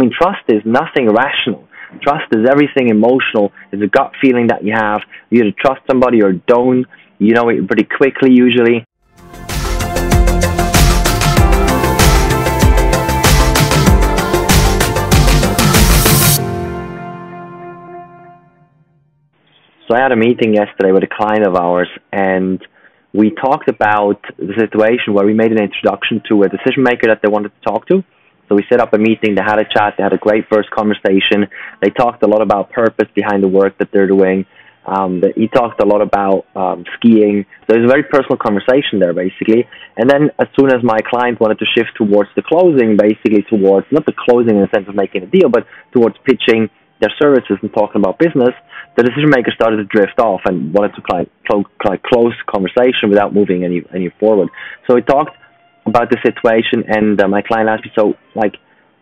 I mean, trust is nothing rational. Trust is everything emotional. It's a gut feeling that you have. You either trust somebody or don't. You know it pretty quickly usually. So I had a meeting yesterday with a client of ours, and we talked about the situation where we made an introduction to a decision maker that they wanted to talk to. So we set up a meeting, they had a chat, they had a great first conversation. They talked a lot about purpose behind the work that they're doing. Um, he talked a lot about um, skiing. So it was a very personal conversation there, basically. And then as soon as my client wanted to shift towards the closing, basically towards, not the closing in the sense of making a deal, but towards pitching their services and talking about business, the decision maker started to drift off and wanted to close conversation without moving any any forward. So we talked about the situation, and uh, my client asked me, "So, like,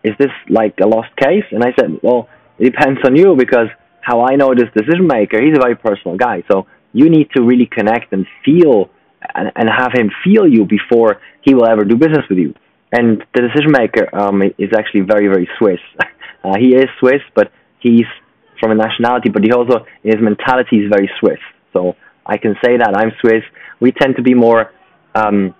is this like a lost case?" And I said, "Well, it depends on you because how I know this decision maker, he's a very personal guy. So you need to really connect and feel and, and have him feel you before he will ever do business with you." And the decision maker um, is actually very, very Swiss. Uh, he is Swiss, but he's from a nationality, but he also his mentality is very Swiss. So I can say that I'm Swiss. We tend to be more um,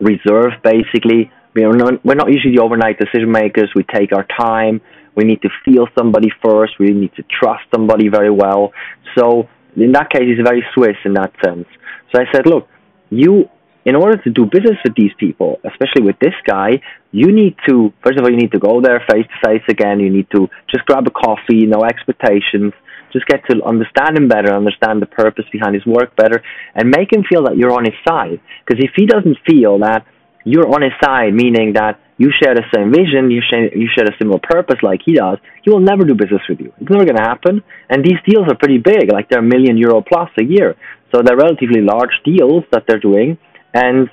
reserved, basically. We're not, we're not usually the overnight decision makers. We take our time. We need to feel somebody first. We need to trust somebody very well. So in that case, he's very Swiss in that sense. So I said, look, you in order to do business with these people, especially with this guy, you need to, first of all, you need to go there face to face again. You need to just grab a coffee, no expectations, just get to understand him better, understand the purpose behind his work better, and make him feel that you're on his side. Because if he doesn't feel that you're on his side, meaning that you share the same vision, you share, you share a similar purpose like he does, he will never do business with you. It's never going to happen. And these deals are pretty big, like they're a million euro plus a year. So they're relatively large deals that they're doing and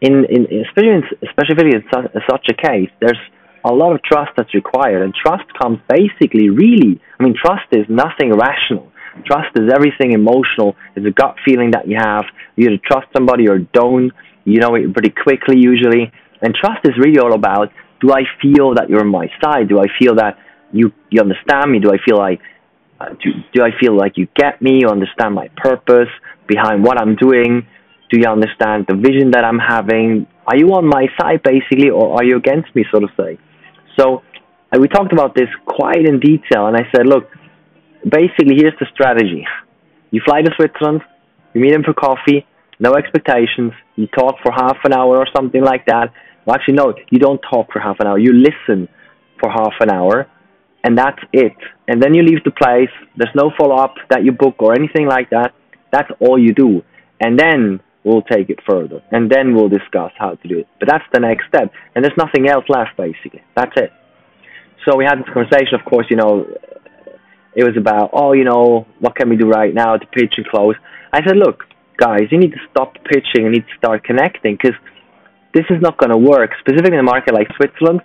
in, in especially in, especially in such, such a case, there's a lot of trust that's required, and trust comes basically really. I mean, trust is nothing rational. Trust is everything emotional. It's a gut feeling that you have. You either trust somebody or don't. You know it pretty quickly usually. And trust is really all about: Do I feel that you're on my side? Do I feel that you you understand me? Do I feel like uh, do, do I feel like you get me? You understand my purpose behind what I'm doing? Do you understand the vision that I'm having? Are you on my side basically, or are you against me, so to say? So uh, we talked about this quite in detail, and I said, look, basically, here's the strategy. You fly to Switzerland, you meet him for coffee, no expectations, you talk for half an hour or something like that. Well, actually, no, you don't talk for half an hour, you listen for half an hour, and that's it. And then you leave the place, there's no follow up that you book or anything like that. That's all you do. And then we'll take it further. And then we'll discuss how to do it. But that's the next step. And there's nothing else left, basically. That's it. So we had this conversation, of course, you know, it was about, oh, you know, what can we do right now to pitch and close? I said, look, guys, you need to stop pitching and need to start connecting because this is not going to work. Specifically in a market like Switzerland,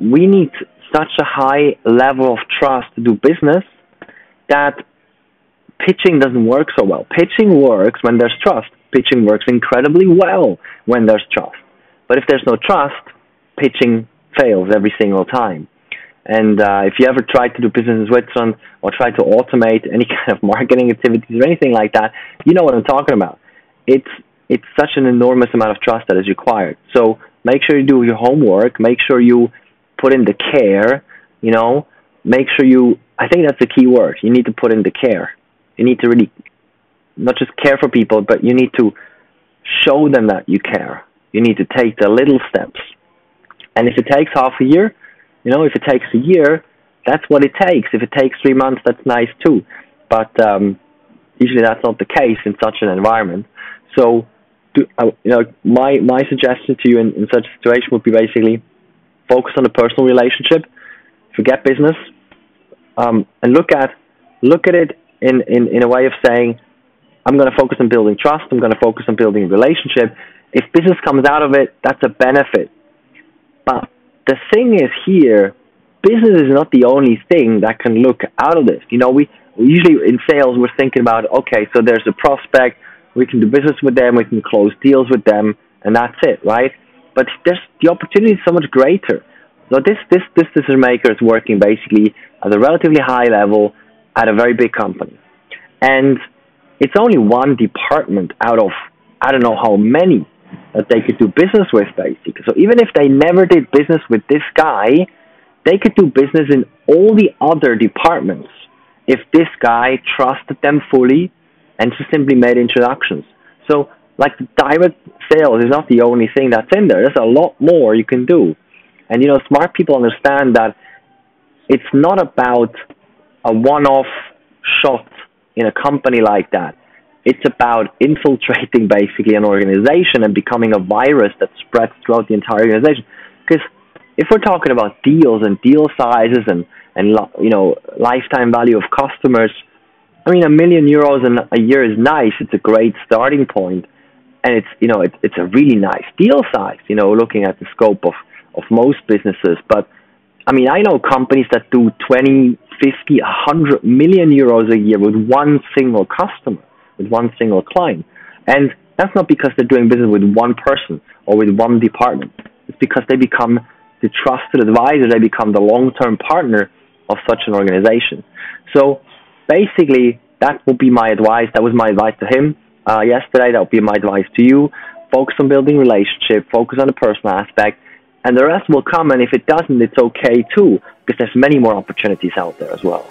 we need such a high level of trust to do business that pitching doesn't work so well. Pitching works when there's trust pitching works incredibly well when there's trust. But if there's no trust, pitching fails every single time. And uh, if you ever try to do business in Switzerland or try to automate any kind of marketing activities or anything like that, you know what I'm talking about. It's it's such an enormous amount of trust that is required. So make sure you do your homework. Make sure you put in the care. You know, make sure you. I think that's the key word. You need to put in the care. You need to really not just care for people, but you need to show them that you care. You need to take the little steps. And if it takes half a year, you know, if it takes a year, that's what it takes. If it takes three months, that's nice too. But um, usually that's not the case in such an environment. So, to, uh, you know, my my suggestion to you in, in such a situation would be basically focus on the personal relationship, forget business, um, and look at look at it in, in, in a way of saying, I'm going to focus on building trust. I'm going to focus on building a relationship. If business comes out of it, that's a benefit. But the thing is here, business is not the only thing that can look out of this. You know, we usually in sales we're thinking about okay, so there's a prospect, we can do business with them, we can close deals with them, and that's it, right? But there's the opportunity is so much greater. So this this this decision maker is working basically at a relatively high level at a very big company, and it's only one department out of I don't know how many that they could do business with basically. So even if they never did business with this guy, they could do business in all the other departments if this guy trusted them fully and just simply made introductions. So like direct sales is not the only thing that's in there. There's a lot more you can do. And you know, smart people understand that it's not about a one-off shot in a company like that. It's about infiltrating basically an organization and becoming a virus that spreads throughout the entire organization. Because if we're talking about deals and deal sizes and and you know lifetime value of customers, I mean a million euros in a year is nice. It's a great starting point, and it's you know it's it's a really nice deal size. You know, looking at the scope of of most businesses, but I mean I know companies that do 20, 50, 100 million euros a year with one single customer with one single client. And that's not because they're doing business with one person or with one department. It's because they become the trusted advisor, they become the long term partner of such an organization. So basically, that would be my advice. That was my advice to him uh, yesterday. That would be my advice to you. Focus on building relationship, focus on the personal aspect, and the rest will come. And if it doesn't, it's okay too, because there's many more opportunities out there as well.